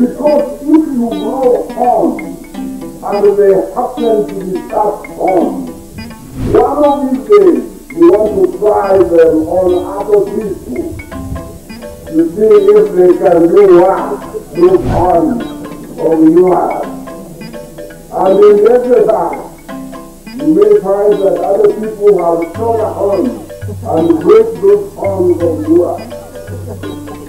Because if you grow on and they happen to be tough on, one of these days you want to try them on other people to see if they can do what, do on of yours. And in exercise, you may find that other people have stronger horns and break those horns of yours.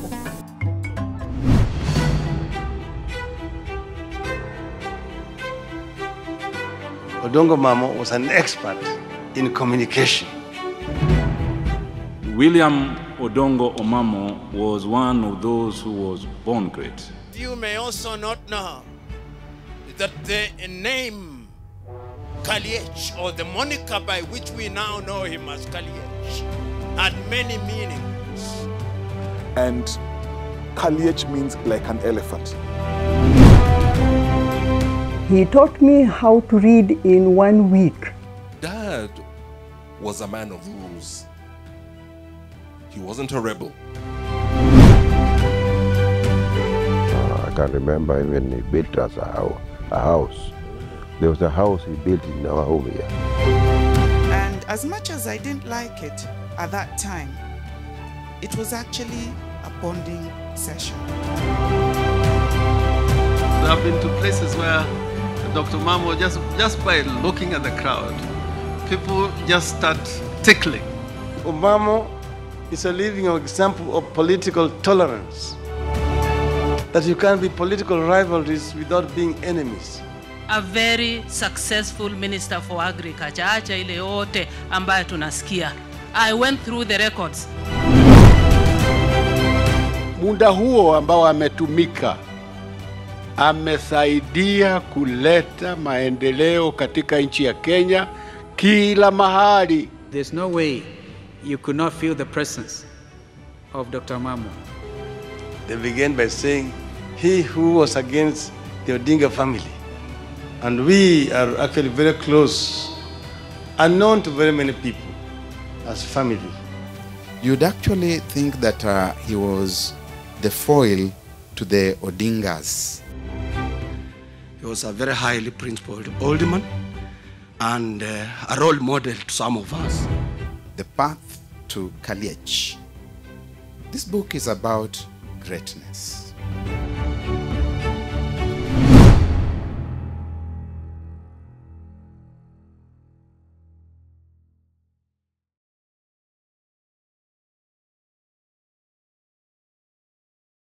Odongo Omamo was an expert in communication. William Odongo Omamo was one of those who was born great. You may also not know that the name Kaliech, or the moniker by which we now know him as Kaliech, had many meanings. And Kaliech means like an elephant. He taught me how to read in one week. Dad was a man of rules. He wasn't a rebel. Uh, I can remember even he built us a house, a house. There was a house he built in our home here. And as much as I didn't like it at that time, it was actually a bonding session. I've been to places where Dr. Mamo, just, just by looking at the crowd, people just start tickling. Obama is a living example of political tolerance. That you can be political rivalries without being enemies. a very successful minister for agriculture acha ile yote ambayo tunasikia i went through the records muda huo ambao ametumika amesaidia kuleta maendeleo katika nchi ya Kenya kila mahali. There's no way you could not feel the presence of Dr. Mamo. They began by saying, he who was against the Odinga family. And we are actually very close, unknown to very many people as family. You'd actually think that uh, he was the foil to the Odingas. He was a very highly principled old man and uh, a role model to some of us. The Path to Kaliech. This book is about greatness.